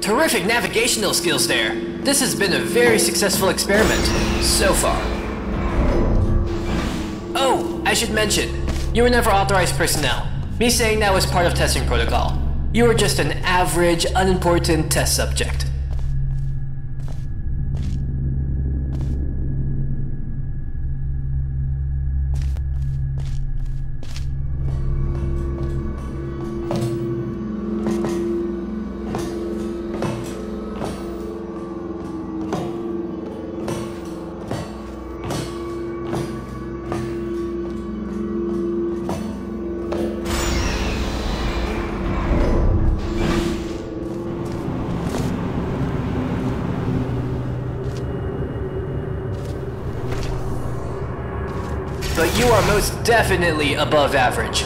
Terrific navigational skills there. This has been a very successful experiment, so far. Oh, I should mention, you were never authorized personnel. Me saying that was part of testing protocol. You were just an average, unimportant test subject. But you are most definitely above average.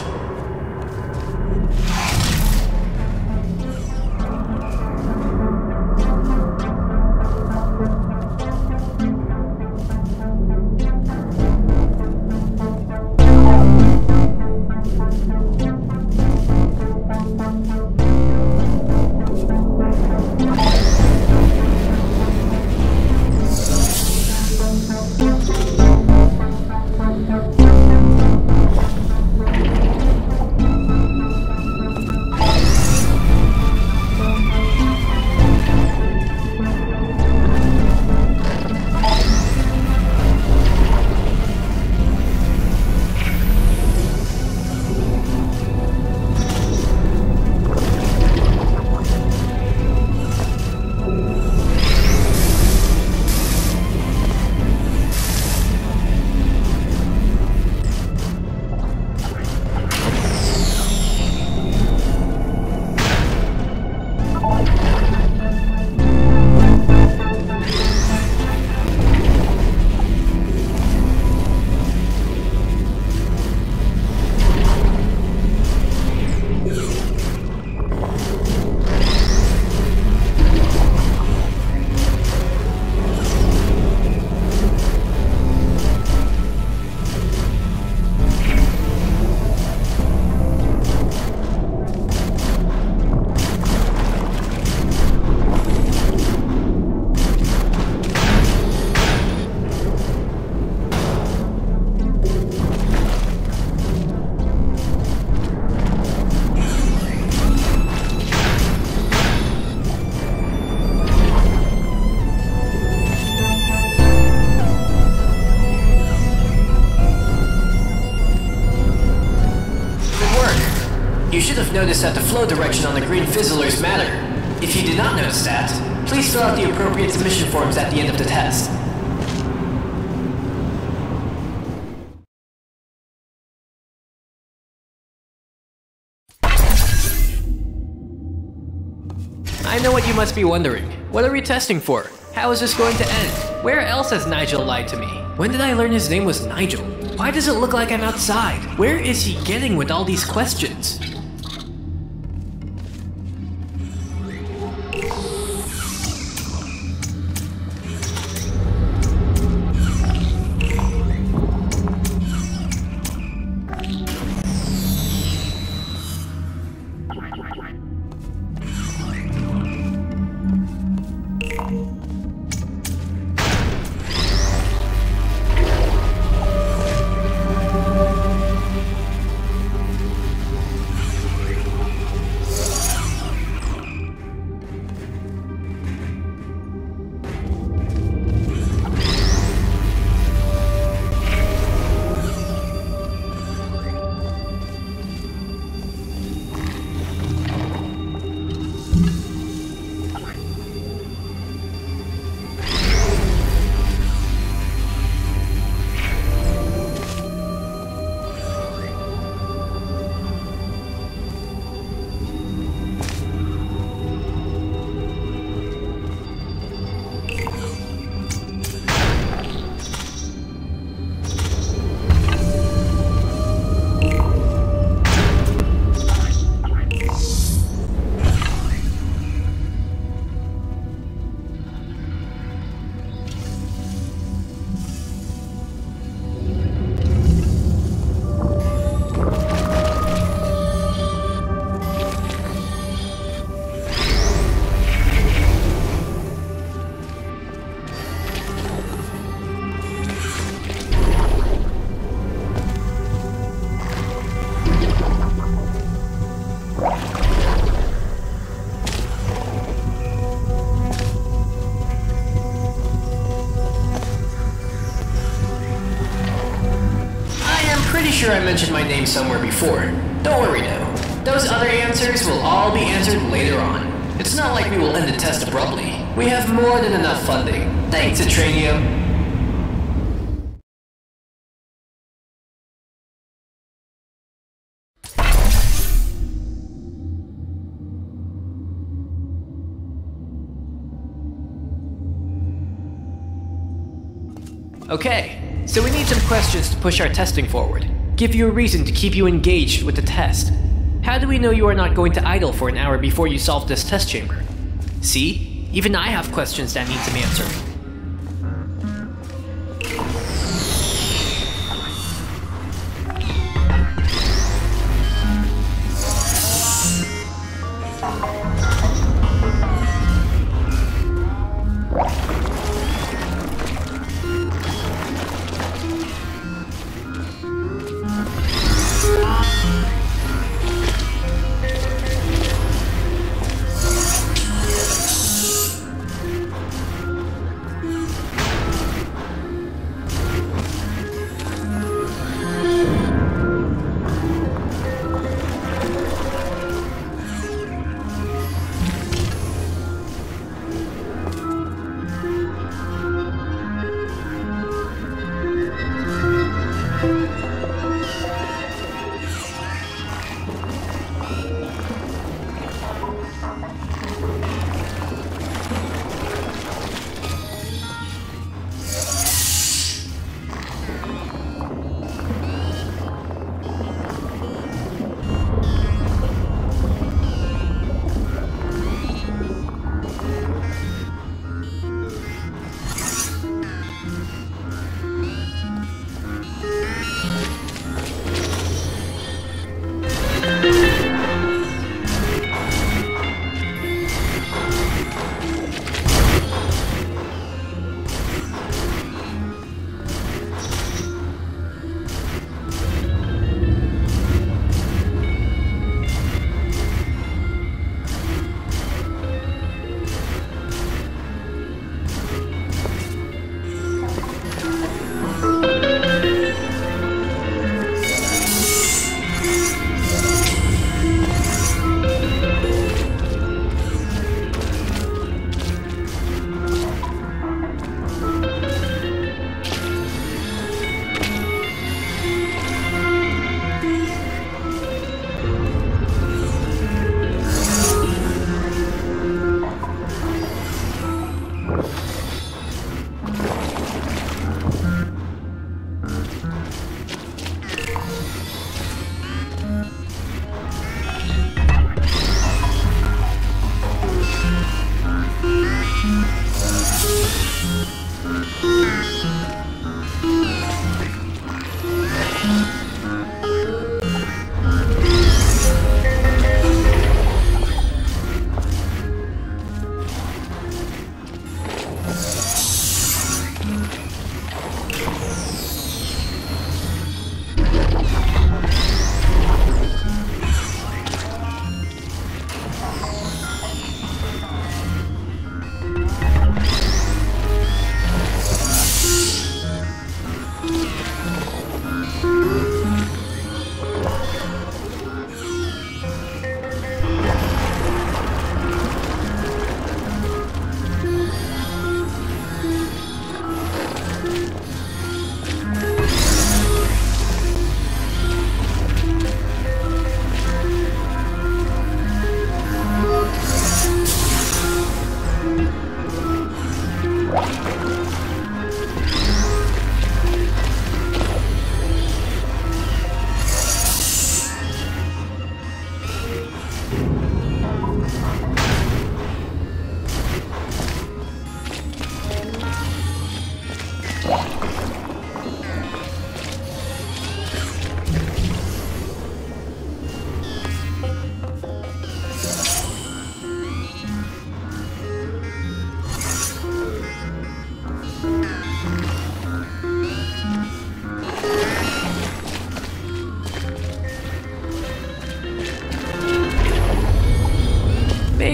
Noticed that the flow direction on the green fizzlers matter. If you did not notice that, please fill out the appropriate submission forms at the end of the test. I know what you must be wondering. What are we testing for? How is this going to end? Where else has Nigel lied to me? When did I learn his name was Nigel? Why does it look like I'm outside? Where is he getting with all these questions? Somewhere before. Don't worry though. Those other answers will all be answered later on. It's not like we will end the test abruptly. We have more than enough funding. Thanks, Atranium. Okay, so we need some questions to push our testing forward. Give you a reason to keep you engaged with the test. How do we know you are not going to idle for an hour before you solve this test chamber? See? Even I have questions that need to be answering.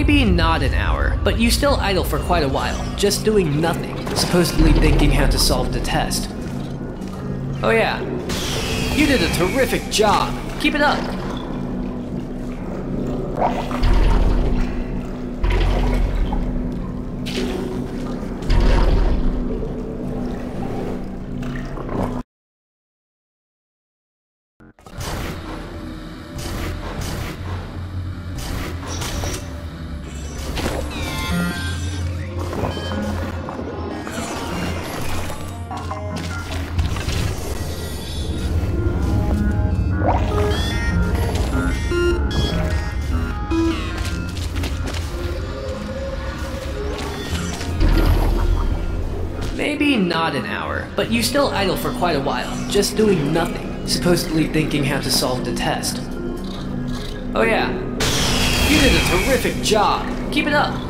Maybe not an hour, but you still idle for quite a while, just doing nothing, supposedly thinking how to solve the test. Oh yeah, You did a terrific job. Keep it up. Not an hour, but you still idle for quite a while, just doing nothing, supposedly thinking how to solve the test. Oh yeah, you did a terrific job. Keep it up.